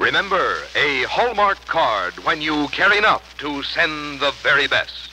Remember, a Hallmark card when you care enough to send the very best.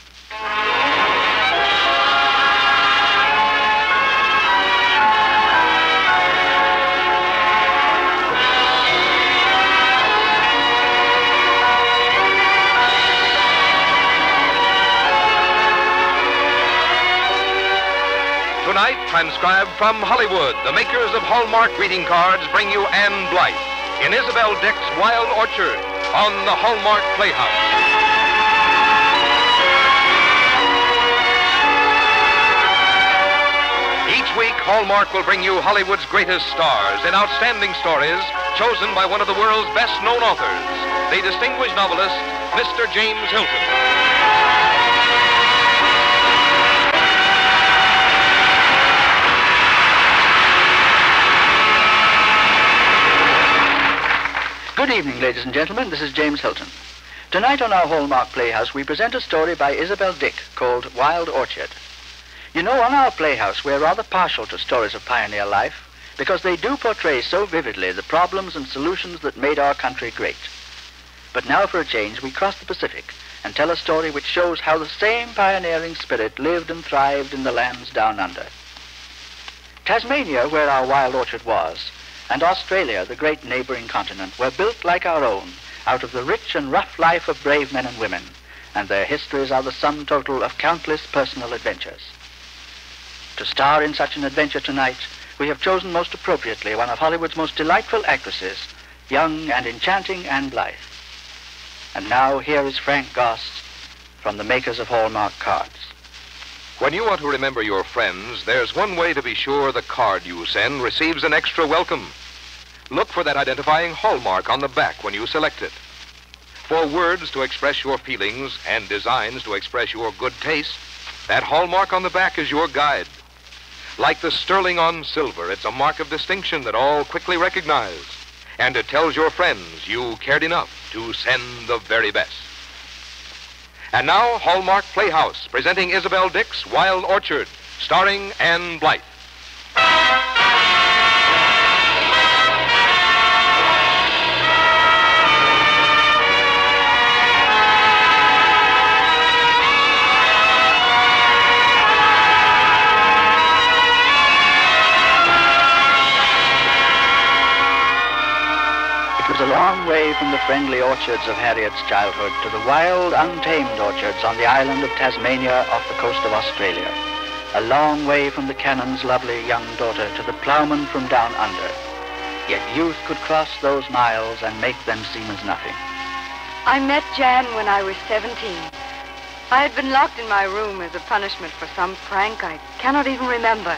Tonight, transcribed from Hollywood, the makers of Hallmark greeting cards bring you Ann Blyth in Isabel Dick's Wild Orchard on the Hallmark Playhouse. Each week, Hallmark will bring you Hollywood's greatest stars in outstanding stories chosen by one of the world's best known authors, the distinguished novelist, Mr. James Hilton. Good evening, ladies and gentlemen. This is James Hilton. Tonight on our Hallmark Playhouse, we present a story by Isabel Dick called Wild Orchard. You know, on our Playhouse, we're rather partial to stories of pioneer life because they do portray so vividly the problems and solutions that made our country great. But now, for a change, we cross the Pacific and tell a story which shows how the same pioneering spirit lived and thrived in the lands down under. Tasmania, where our wild orchard was, and Australia, the great neighboring continent, were built like our own out of the rich and rough life of brave men and women, and their histories are the sum total of countless personal adventures. To star in such an adventure tonight, we have chosen most appropriately one of Hollywood's most delightful actresses, young and enchanting Ann Blyth. And now here is Frank Goss from the makers of Hallmark cards. When you want to remember your friends, there's one way to be sure the card you send receives an extra welcome. Look for that identifying hallmark on the back when you select it. For words to express your feelings and designs to express your good taste, that hallmark on the back is your guide. Like the sterling on silver, it's a mark of distinction that all quickly recognize. And it tells your friends you cared enough to send the very best. And now, Hallmark Playhouse, presenting Isabel Dick's Wild Orchard, starring Ann Blyth. Was a long way from the friendly orchards of Harriet's childhood to the wild, untamed orchards on the island of Tasmania off the coast of Australia. A long way from the canon's lovely young daughter to the ploughman from down under. Yet youth could cross those miles and make them seem as nothing. I met Jan when I was 17. I had been locked in my room as a punishment for some prank I cannot even remember.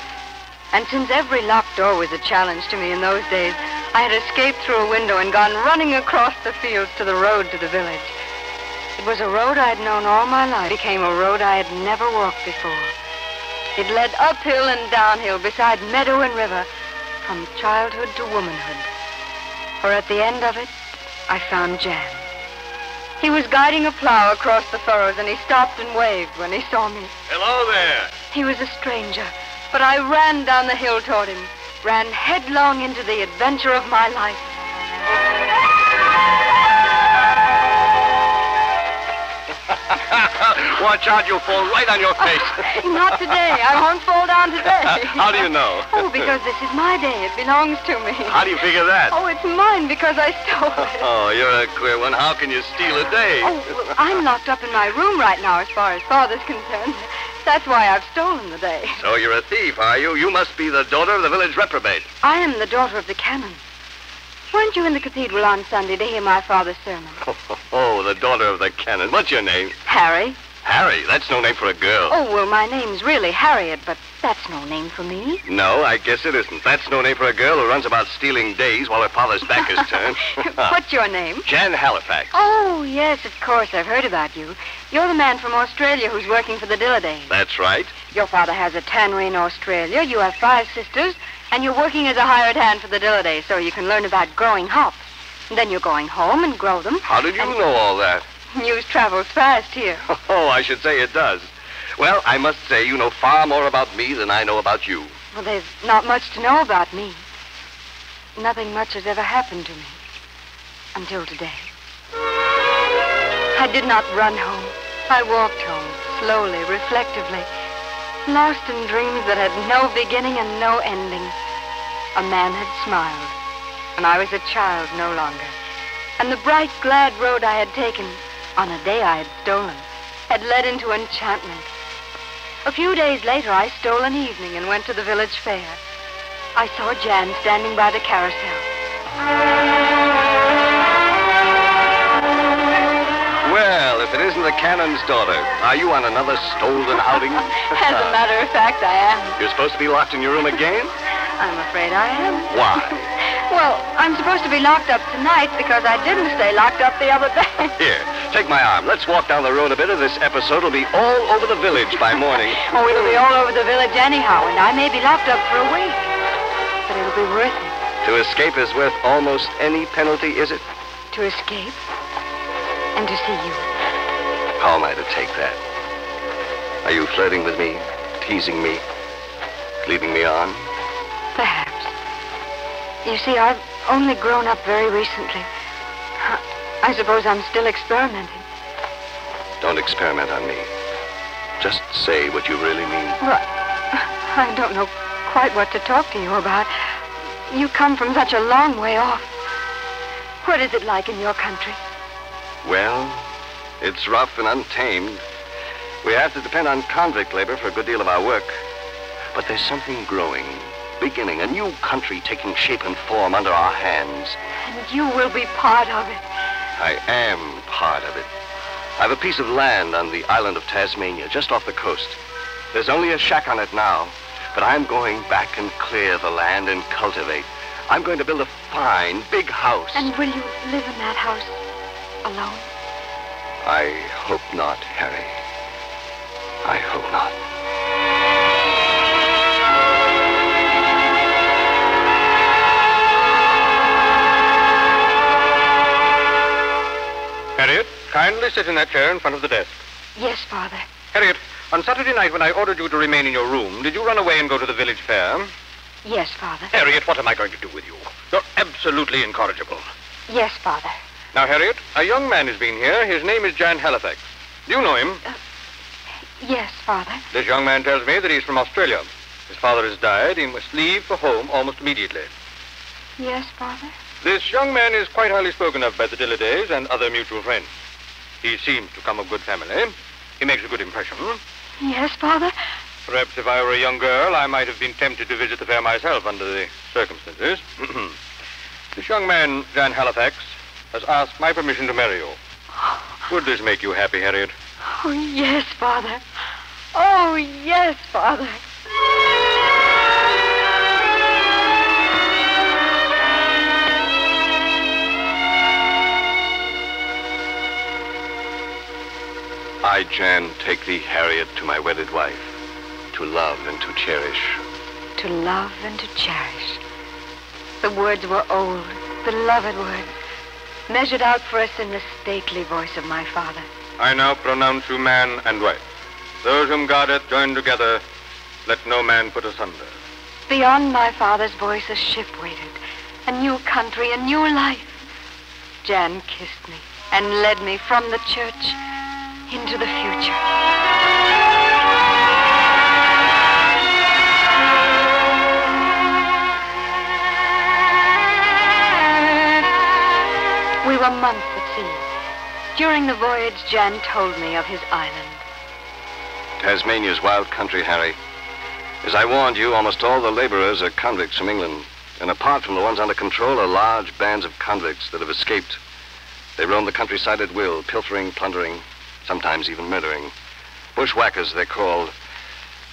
And since every locked door was a challenge to me in those days, I had escaped through a window and gone running across the fields to the road to the village. It was a road I had known all my life. It became a road I had never walked before. It led uphill and downhill beside meadow and river, from childhood to womanhood. For at the end of it, I found Jan. He was guiding a plow across the furrows, and he stopped and waved when he saw me. Hello there. He was a stranger, but I ran down the hill toward him, ran headlong into the adventure of my life. Watch out, you'll fall right on your face. Not today. I won't fall down today. How do you know? Oh, because this is my day. It belongs to me. How do you figure that? Oh, it's mine because I stole it. Oh, you're a queer one. How can you steal a day? Oh, well, I'm locked up in my room right now as far as father's concerned. That's why I've stolen the day. So you're a thief, are you? You must be the daughter of the village reprobate. I am the daughter of the canon. Weren't you in the cathedral on Sunday to hear my father's sermon? Oh, the daughter of the canon. What's your name? Harry? Harry. That's no name for a girl. Oh, well, my name's really Harriet, but that's no name for me. No, I guess it isn't. That's no name for a girl who runs about stealing days while her father's back is turned. What's your name? Jan Halifax. Oh, yes, of course. I've heard about you. You're the man from Australia who's working for the Dilladay. That's right. Your father has a tannery in Australia. You have five sisters, and you're working as a hired hand for the Dilladay so you can learn about growing hops. And then you're going home and grow them. How did you And- know all that? News travels fast here. Oh, I should say it does. Well, I must say you know far more about me than I know about you. Well, there's not much to know about me. Nothing much has ever happened to me. until today. I did not run home. I walked home, slowly, reflectively, lost in dreams that had no beginning and no ending. A man had smiled, and I was a child no longer. And the bright, glad road I had taken, on a day I had stolen, had led into enchantment. A few days later, I stole an evening and went to the village fair. I saw Jan standing by the carousel. Well, if it isn't the canon's daughter, are you on another stolen outing? As a matter of fact, I am. You're supposed to be locked in your room again? I'm afraid I am. Why? Well, I'm supposed to be locked up tonight because I didn't stay locked up the other day. Here, take my arm. Let's walk down the road a bit, or this episode will be all over the village by morning. oh, it'll be all over the village anyhow, and I may be locked up for a week. But it'll be worth it To escape is worth almost any penalty, is it? to escape and to see you. How am I to take that? Are you flirting with me, teasing me, leading me on? Perhaps. You see, I've only grown up very recently. I suppose I'm still experimenting. Don't experiment on me. Just say what you really mean. Well, I don't know quite what to talk to you about. You come from such a long way off. What is it like in your country? Well, it's rough and untamed. We have to depend on convict labor for a good deal of our work. But there's something growing, beginning, a new country taking shape and form under our hands. And you will be part of it. I am part of it. I've a piece of land on the island of Tasmania, just off the coast. There's only a shack on it now, but I'm going back and clear the land and cultivate. I'm going to build a fine, big house. And will you live in that house alone? I hope not, Harry. I hope not. Kindly sit in that chair in front of the desk. Yes, Father. Harriet, on Saturday night when I ordered you to remain in your room, did you run away and go to the village fair? Yes, Father. Harriet, what am I going to do with you? You're absolutely incorrigible. Yes, Father. Now, Harriet, a young man has been here. His name is Jan Halifax. Do you know him? Uh, yes, Father. This young man tells me that he's from Australia. His father has died. He must leave for home almost immediately. Yes, Father. This young man is quite highly spoken of by the Dillidays and other mutual friends. He seems to come of good family. He makes a good impression. Yes, Father. Perhaps if I were a young girl, I might have been tempted to visit the fair myself under the circumstances. this young man, Jan Halifax, has asked my permission to marry you. Would this make you happy, Harriet? Oh, yes, Father. Oh, yes, Father. Jan, take thee, Harriet, to my wedded wife, to love and to cherish. To love and to cherish. The words were old, beloved words, measured out for us in the stately voice of my father. I now pronounce you man and wife. Those whom God hath joined together, let no man put asunder. Beyond my father's voice, a ship waited. A new country, a new life. Jan kissed me and led me from the church into the future. We were months at sea. During the voyage, Jan told me of his island. Tasmania's wild country, Harry. As I warned you, almost all the laborers are convicts from England. And apart from the ones under control are large bands of convicts that have escaped. They roam the countryside at will, pilfering, plundering, sometimes even murdering. Bushwhackers, they're called.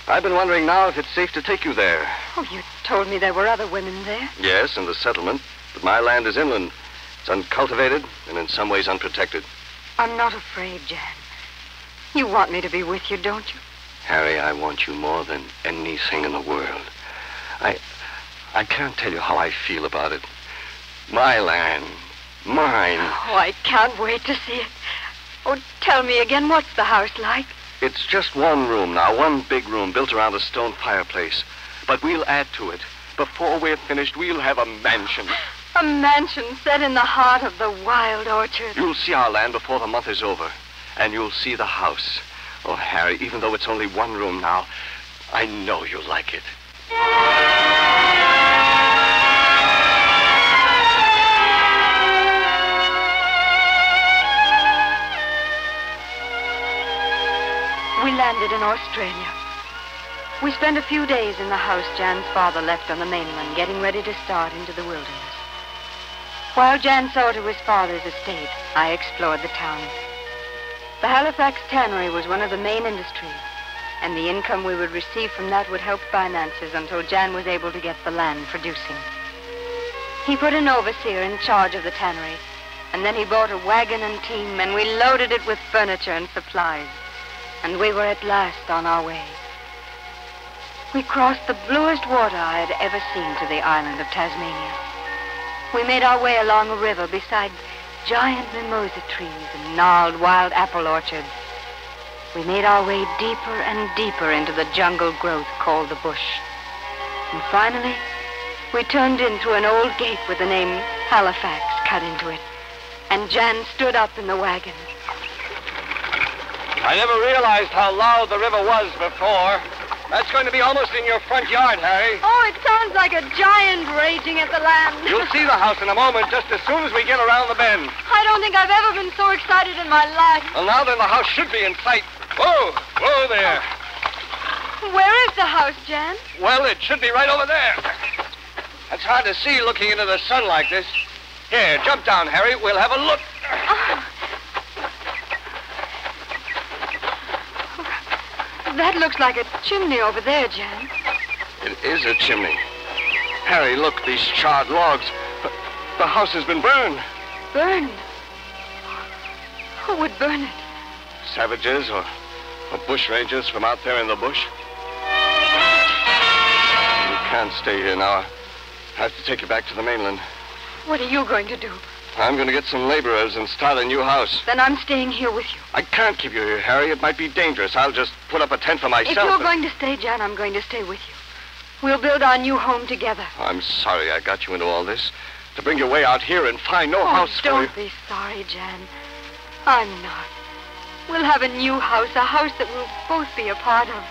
I've been wondering now if it's safe to take you there. Oh, you told me there were other women there. Yes, in the settlement. But my land is inland. It's uncultivated and in some ways unprotected. I'm not afraid, Jan. You want me to be with you, don't you? Harry, I want you more than anything in the world. I I can't tell you how I feel about it. My land. Mine. Oh, I can't wait to see it. Oh, tell me again, what's the house like? It's just one room now, one big room built around a stone fireplace. But we'll add to it. Before we're finished, we'll have a mansion. A mansion set in the heart of the wild orchard. You'll see our land before the month is over. And you'll see the house. Oh, Harry, even though it's only one room now, I know you'll like it. Landed in Australia. We spent a few days in the house Jan's father left on the mainland, getting ready to start into the wilderness. While Jan saw to his father's estate, I explored the town. The Halifax tannery was one of the main industries, and the income we would receive from that would help finances until Jan was able to get the land producing. He put an overseer in charge of the tannery, and then he bought a wagon and team, and we loaded it with furniture and supplies. And we were at last on our way. We crossed the bluest water I had ever seen to the island of Tasmania. We made our way along a river beside giant mimosa trees and gnarled wild apple orchards. We made our way deeper and deeper into the jungle growth called the bush. And finally, we turned in through an old gate with the name Halifax cut into it. And Jan stood up in the wagon. I never realized how loud the river was before. That's going to be almost in your front yard, Harry. Oh, it sounds like a giant raging at the land. You'll see the house in a moment, just as soon as we get around the bend. I don't think I've ever been so excited in my life. Well, now then, the house should be in sight. Whoa, whoa there. Where is the house, Jan? Well, it should be right over there. That's hard to see looking into the sun like this. Here, jump down, Harry. We'll have a look. Ah. That looks like a chimney over there, Jan. It is a chimney. Harry, look, these charred logs. The, house has been burned. Burned. Who would burn it? Savages or, or bush rangers from out there in the bush. You can't stay here now. I have to take you back to the mainland. What are you going to do? I'm going to get some laborers and start a new house. Then I'm staying here with you. I can't keep you here, Harry. It might be dangerous. I'll just put up a tent for myself. If you're and- going to stay, Jan, I'm going to stay with you. We'll build our new home together. I'm sorry I got you into all this. To bring you way out here and find no oh, house for you. don't be sorry, Jan. I'm not. We'll have a new house, a house that we'll both be a part of.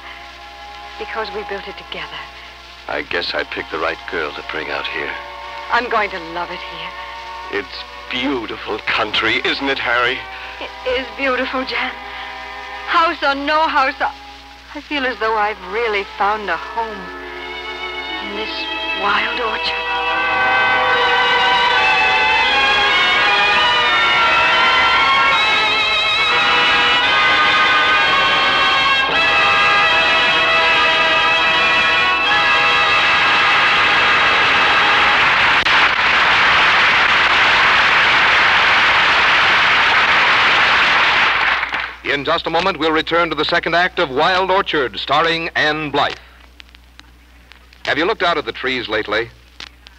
Because we built it together. I guess I picked the right girl to bring out here. I'm going to love it here. It's beautiful country, isn't it, Harry? It is beautiful, Jan. House or no house, I feel as though I've really found a home in this wild orchard. In just a moment, we'll return to the second act of Wild Orchard, starring Ann Blyth. Have you looked out at the trees lately?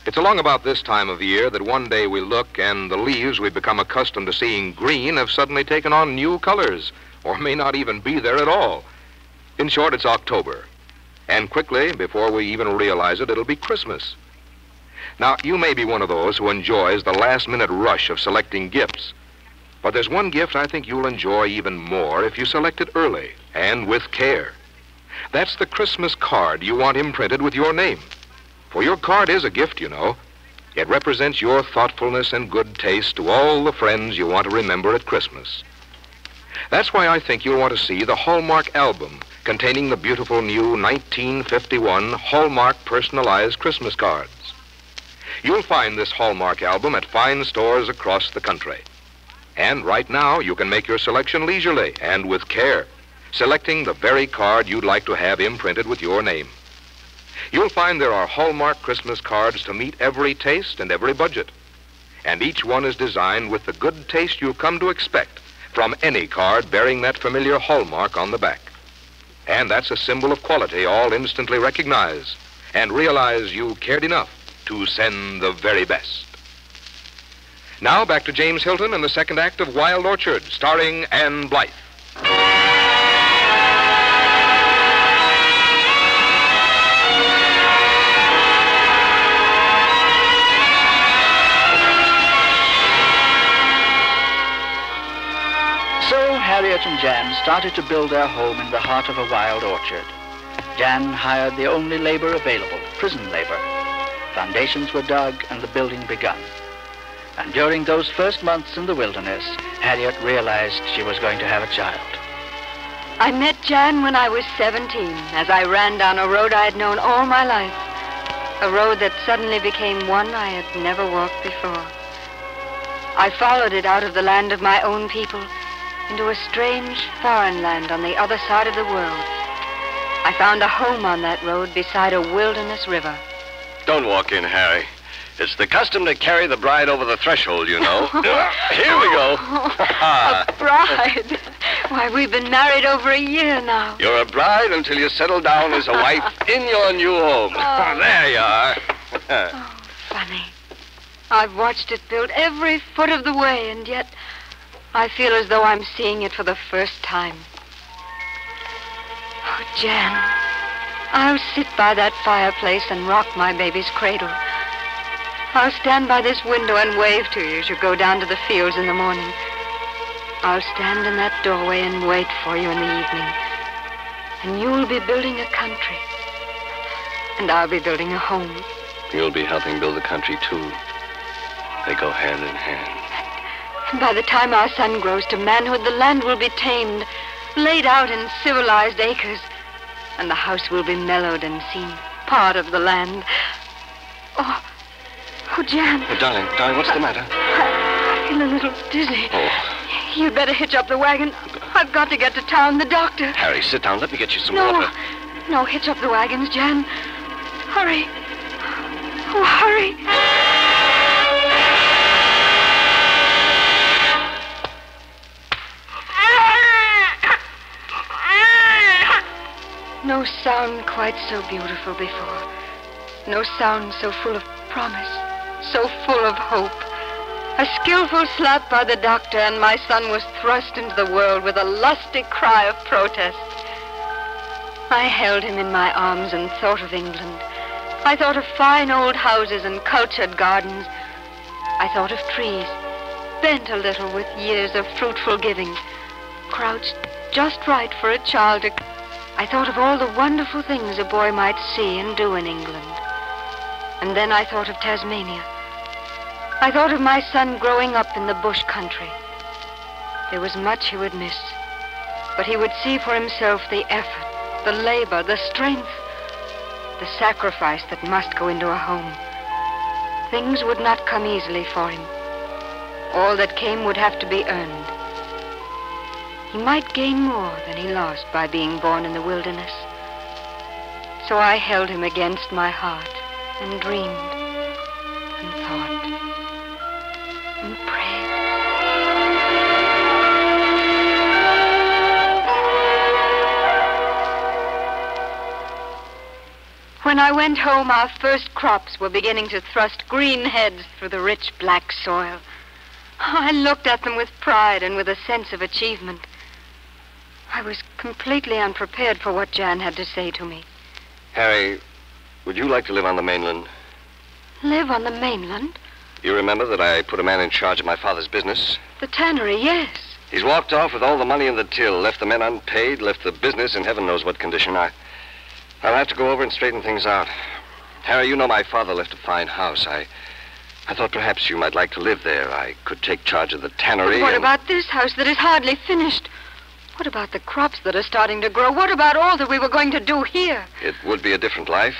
It's along about this time of year that one day we look and the leaves we've become accustomed to seeing green have suddenly taken on new colors, or may not even be there at all. In short, it's October. And quickly, before we even realize it, it'll be Christmas. Now, you may be one of those who enjoys the last minute rush of selecting gifts. But there's one gift I think you'll enjoy even more if you select it early and with care. That's the Christmas card you want imprinted with your name. For your card is a gift, you know. It represents your thoughtfulness and good taste to all the friends you want to remember at Christmas. That's why I think you'll want to see the Hallmark album containing the beautiful new 1951 Hallmark personalized Christmas cards. You'll find this Hallmark album at fine stores across the country. And right now, you can make your selection leisurely and with care, selecting the very card you'd like to have imprinted with your name. You'll find there are Hallmark Christmas cards to meet every taste and every budget. And each one is designed with the good taste you've come to expect from any card bearing that familiar Hallmark on the back. And that's a symbol of quality all instantly recognize and realize you cared enough to send the very best. Now back to James Hilton and the second act of Wild Orchard, starring Ann Blyth. So Harriet and Jan started to build their home in the heart of a wild orchard. Jan hired the only labor available, prison labor. Foundations were dug and the building begun. And during those first months in the wilderness, Harriet realized she was going to have a child. I met Jan when I was 17 as I ran down a road I had known all my life. A road that suddenly became one I had never walked before. I followed it out of the land of my own people into a strange foreign land on the other side of the world. I found a home on that road beside a wilderness river. Don't walk in, Harry. It's the custom to carry the bride over the threshold, you know. Here we go. a bride? Why, we've been married over a year now. You're a bride until you settle down as a wife in your new home. Oh. Ah, there you are. oh, funny. I've watched it built every foot of the way, and yet I feel as though I'm seeing it for the first time. Oh, Jan, I'll sit by that fireplace and rock my baby's cradle. I'll stand by this window and wave to you as you go down to the fields in the morning. I'll stand in that doorway and wait for you in the evening. And you'll be building a country. And I'll be building a home. You'll be helping build the country, too. They go hand in hand. And by the time our son grows to manhood, the land will be tamed, laid out in civilized acres. And the house will be mellowed and seen part of the land. Oh, oh, Jan. Oh, darling, darling, what's the matter? I, I feel a little dizzy. Oh. You'd better hitch up the wagon. I've got to get to town. The doctor. Harry, sit down. Let me get you some no, water. No, hitch up the wagons, Jan. Hurry. Oh, hurry. No sound quite so beautiful before. No sound so full of promise, so full of hope. A skillful slap by the doctor, and my son was thrust into the world with a lusty cry of protest. I held him in my arms and thought of England. I thought of fine old houses and cultured gardens. I thought of trees, bent a little with years of fruitful giving, crouched just right for a child to I thought of all the wonderful things a boy might see and do in England. And then I thought of Tasmania. I thought of my son growing up in the bush country. There was much he would miss, but he would see for himself the effort, the labor, the strength, the sacrifice that must go into a home. Things would not come easily for him. All that came would have to be earned. He might gain more than he lost by being born in the wilderness. So I held him against my heart and dreamed and thought and prayed. When I went home, our first crops were beginning to thrust green heads through the rich black soil. Oh, I looked at them with pride and with a sense of achievement. I was completely unprepared for what Jan had to say to me. Harry, would you like to live on the mainland? Live on the mainland? You remember that I put a man in charge of my father's business? The tannery, yes. He's walked off with all the money in the till, left the men unpaid, left the business in heaven knows what condition. I, I'll have to go over and straighten things out. Harry, you know my father left a fine house. I, I thought perhaps you might like to live there. I could take charge of the tannery. But what and... about this house that is hardly finished? What about the crops that are starting to grow? What about all that we were going to do here? It would be a different life,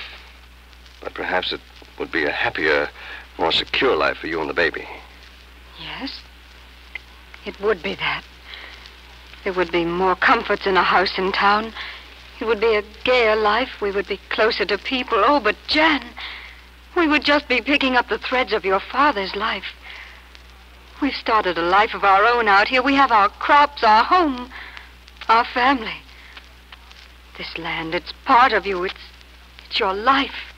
but perhaps it would be a happier, more secure life for you and the baby. Yes, it would be that. There would be more comforts in a house in town. It would be a gayer life. We would be closer to people. Oh, but Jan, we would just be picking up the threads of your father's life. We've started a life of our own out here. We have our crops, our home. Our family. This land, it's part of you. It's, it's your life.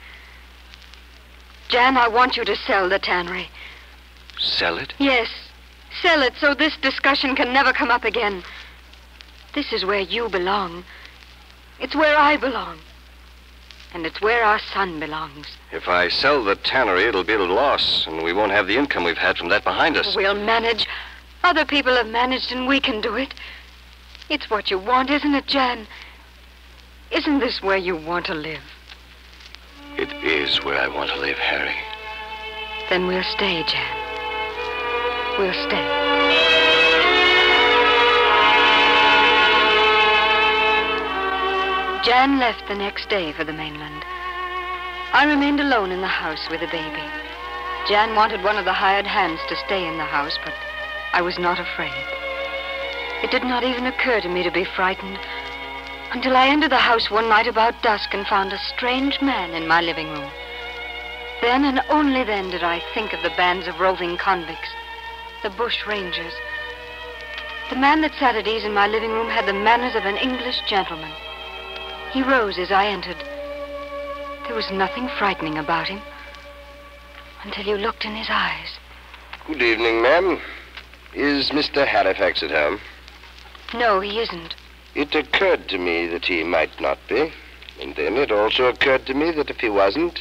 Jan, I want you to sell the tannery. Sell it? Yes. Sell it so this discussion can never come up again. This is where you belong. It's where I belong. And it's where our son belongs. If I sell the tannery, it'll be at a loss, and we won't have the income we've had from that behind us. We'll manage. Other people have managed, and we can do it. It's what you want, isn't it, Jan? Isn't this where you want to live? It is where I want to live, Harry. Then we'll stay, Jan. We'll stay. Jan left the next day for the mainland. I remained alone in the house with the baby. Jan wanted one of the hired hands to stay in the house, but I was not afraid. It did not even occur to me to be frightened until I entered the house one night about dusk and found a strange man in my living room. Then and only then did I think of the bands of roving convicts, the bush rangers. The man that sat at ease in my living room had the manners of an English gentleman. He rose as I entered. There was nothing frightening about him until you looked in his eyes. Good evening, ma'am. Is Mr. Halifax at home? No, he isn't. It occurred to me that he might not be. And then it also occurred to me that if he wasn't,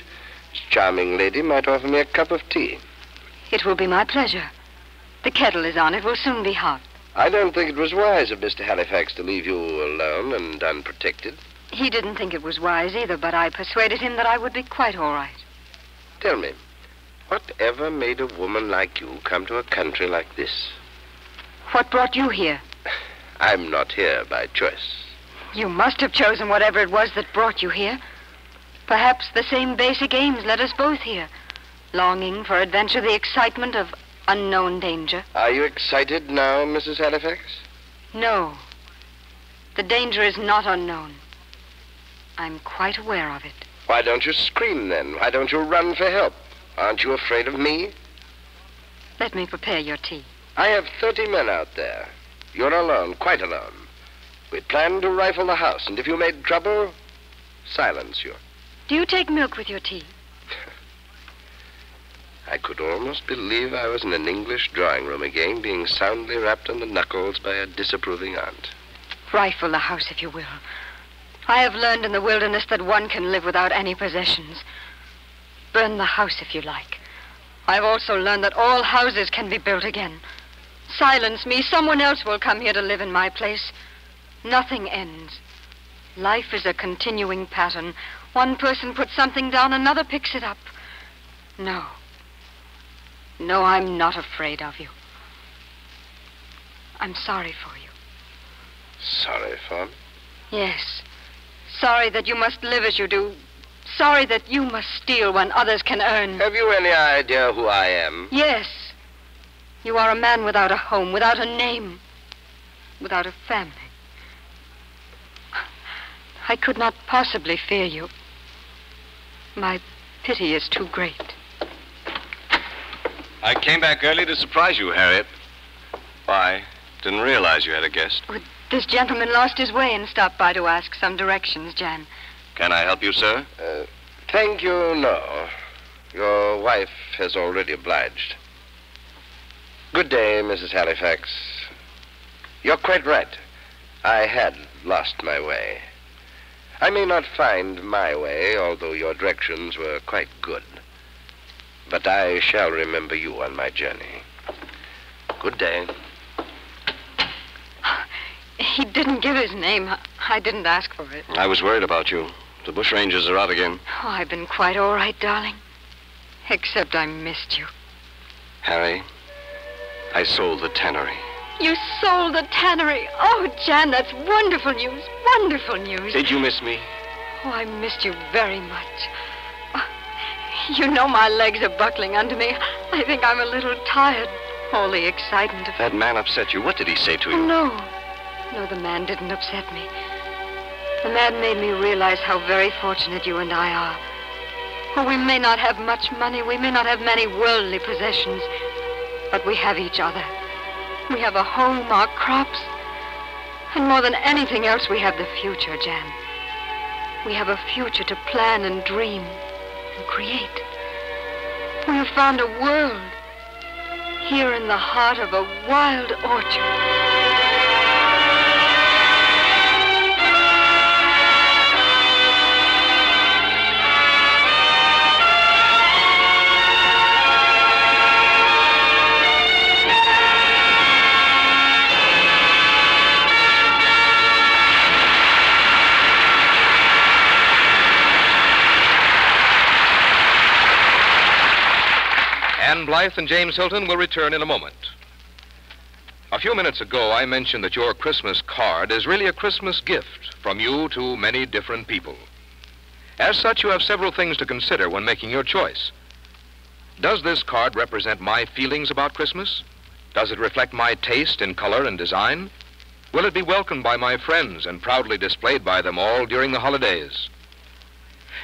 this charming lady might offer me a cup of tea. It will be my pleasure. The kettle is on. It will soon be hot. I don't think it was wise of Mr. Halifax to leave you alone and unprotected. He didn't think it was wise either, but I persuaded him that I would be quite all right. Tell me, whatever made a woman like you come to a country like this? What brought you here? I'm not here by choice. You must have chosen whatever it was that brought you here. Perhaps the same basic aims led us both here. Longing for adventure, the excitement of unknown danger. Are you excited now, Mrs. Halifax? No. The danger is not unknown. I'm quite aware of it. Why don't you scream then? Why don't you run for help? Aren't you afraid of me? Let me prepare your tea. I have 30 men out there. You're alone, quite alone. We planned to rifle the house, and if you made trouble, silence you. Do you take milk with your tea? I could almost believe I was in an English drawing room again, being soundly rapped on the knuckles by a disapproving aunt. Rifle the house, if you will. I have learned in the wilderness that one can live without any possessions. Burn the house if you like. I've also learned that all houses can be built again. Silence me. Someone else will come here to live in my place. Nothing ends. Life is a continuing pattern. One person puts something down, another picks it up. No. No, I'm not afraid of you. I'm sorry for you. Sorry for me? Yes. Sorry that you must live as you do. Sorry that you must steal when others can earn. Have you any idea who I am? Yes. You are a man without a home, without a name, without a family. I could not possibly fear you. My pity is too great. I came back early to surprise you, Harriet. Why? Didn't realize you had a guest. This gentleman lost his way and stopped by to ask some directions, Jan. Can I help you, sir? Uh, thank you, no. Your wife has already obliged. Good day, Mrs. Halifax. You're quite right. I had lost my way. I may not find my way, although your directions were quite good. But I shall remember you on my journey. Good day. He didn't give his name. I didn't ask for it. I was worried about you. The bushrangers are out again. Oh, I've been quite all right, darling. Except I missed you. Harry, I sold the tannery. You sold the tannery. Oh, Jan, that's wonderful news. Wonderful news. Did you miss me? Oh, I missed you very much. Oh, you know my legs are buckling under me. I think I'm a little tired. All the excitement of... That man upset you. What did he say to Oh, you? no. No, the man didn't upset me. The man made me realize how very fortunate you and I are. Oh, we may not have much money, we may not have many worldly possessions, but we have each other. We have a home, our crops, and more than anything else, we have the future, Jan. We have a future to plan and dream and create. We have found a world here in the heart of a wild orchard. Blyth and James Hilton will return in a moment. A few minutes ago, I mentioned that your Christmas card is really a Christmas gift from you to many different people. As such, you have several things to consider when making your choice. Does this card represent my feelings about Christmas? Does it reflect my taste in color and design? Will it be welcomed by my friends and proudly displayed by them all during the holidays?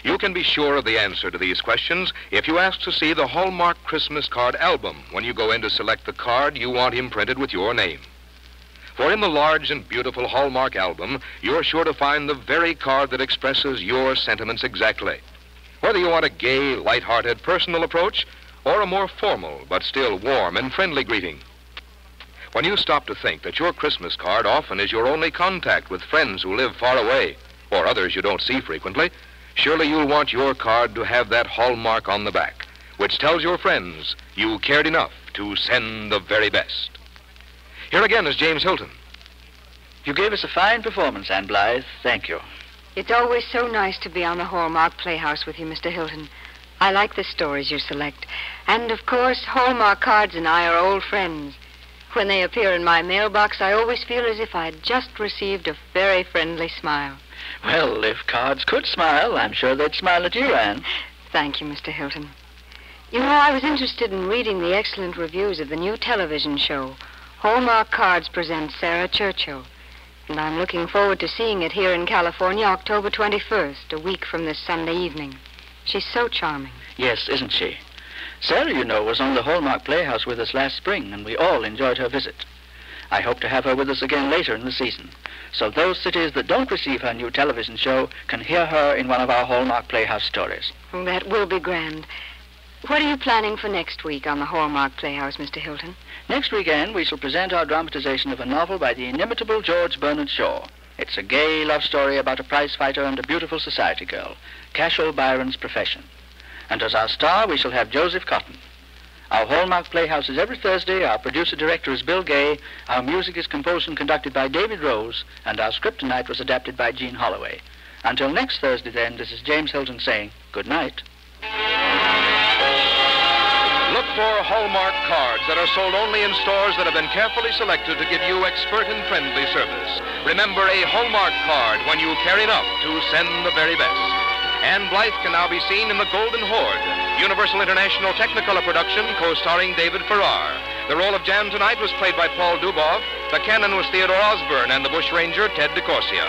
You can be sure of the answer to these questions if you ask to see the Hallmark Christmas card album when you go in to select the card you want imprinted with your name. For in the large and beautiful Hallmark album, you're sure to find the very card that expresses your sentiments exactly. Whether you want a gay, light-hearted, personal approach or a more formal but still warm and friendly greeting. When you stop to think that your Christmas card often is your only contact with friends who live far away or others you don't see frequently, surely you'll want your card to have that hallmark on the back, which tells your friends you cared enough to send the very best. Here again is James Hilton. You gave us a fine performance, Ann Blyth. Thank you. It's always so nice to be on the Hallmark Playhouse with you, Mr. Hilton. I like the stories you select. And, of course, Hallmark Cards and I are old friends. When they appear in my mailbox, I always feel as if I'd just received a very friendly smile. Well, if cards could smile, I'm sure they'd smile at you, Ann. Thank you, Mr. Hilton. You know, I was interested in reading the excellent reviews of the new television show, Hallmark Cards present Sarah Churchill. And I'm looking forward to seeing it here in California October 21st, a week from this Sunday evening. She's so charming. Yes, isn't she? Sarah, you know, was on the Hallmark Playhouse with us last spring, and we all enjoyed her visit. I hope to have her with us again later in the season. So those cities that don't receive her new television show can hear her in one of our Hallmark Playhouse stories. That will be grand. What are you planning for next week on the Hallmark Playhouse, Mr. Hilton? Next weekend, we shall present our dramatization of a novel by the inimitable George Bernard Shaw. It's a gay love story about a prize fighter and a beautiful society girl, Cashel Byron's Profession. And as our star, we shall have Joseph Cotten. Our Hallmark Playhouse is every Thursday. Our producer-director is Bill Gay. Our music is composed and conducted by David Rose. And our script tonight was adapted by Jean Holloway. Until next Thursday, then, this is James Hilton saying good night. Look for Hallmark cards that are sold only in stores that have been carefully selected to give you expert and friendly service. Remember a Hallmark card when you care enough to send the very best. Ann Blyth can now be seen in The Golden Horde, Universal International Technicolor production co-starring David Farrar. The role of Jan tonight was played by Paul Dubov. The canon was Theodore Osborne and the bushranger Ted DeCorsia.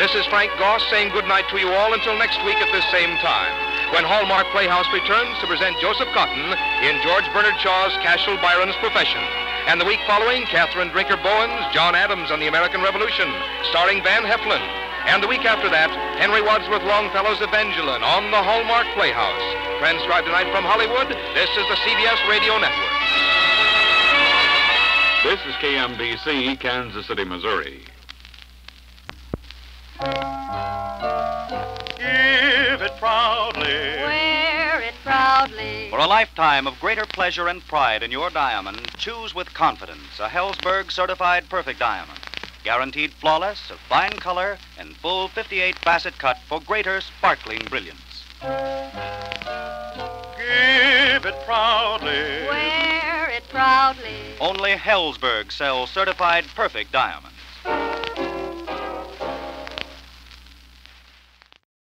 This is Frank Goss saying goodnight to you all until next week at this same time, when Hallmark Playhouse returns to present Joseph Cotten in George Bernard Shaw's Cashel Byron's Profession. And the week following, Catherine Drinker Bowen's, John Adams on the American Revolution, starring Van Heflin. And the week after that, Henry Wadsworth Longfellow's Evangeline on the Hallmark Playhouse. Transcribed tonight from Hollywood, this is the CBS Radio Network. This is KMBC, Kansas City, Missouri. Give it proudly. Wear it proudly. For a lifetime of greater pleasure and pride in your diamond, choose with confidence a Helzberg certified perfect diamond. Guaranteed flawless, of fine color, and full 58 facet cut for greater sparkling brilliance. Give it proudly. Wear it proudly. Only Helzberg sells certified perfect diamond.